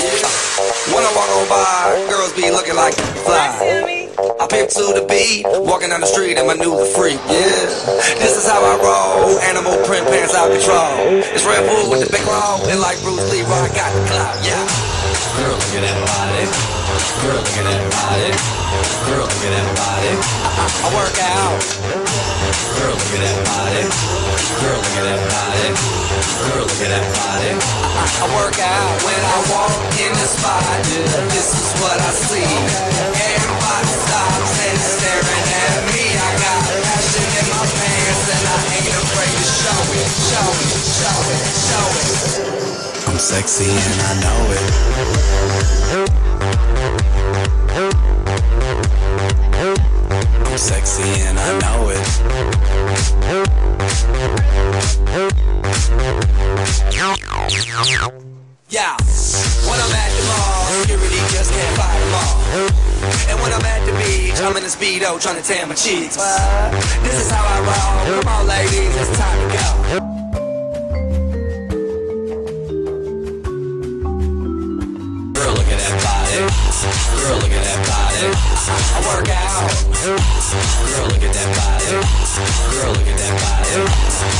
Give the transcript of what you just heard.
Yeah. When I walk on by, girls be looking like fly. I pimp to the beat, walking down the street and my new the freak, yeah. This is how I roll, animal print pants out control. It's Red Bull with the big roll, and like Bruce Lee, I got the clout, yeah. Girl, look at that body. Girl, look at that body. Girl, look at that body. I, I, I work out. Girl, look at that body. Girl, look at that body. Girl, look at that body. I, I, work out when I walk in the spot. This is what I see. Everybody stops and staring at me. I got passion in my pants and I ain't afraid to show it, show it, show it, show it. I'm sexy and I know it. Yeah, when I'm at the mall, security just can't fight them all. And when I'm at the beach, I'm in a speedo trying to tan my cheeks. This is how I roll. Come on, ladies, it's time to go. Girl, look at that body. Girl, look at that body. I work out. Girl, look at that body. Girl, look at that body.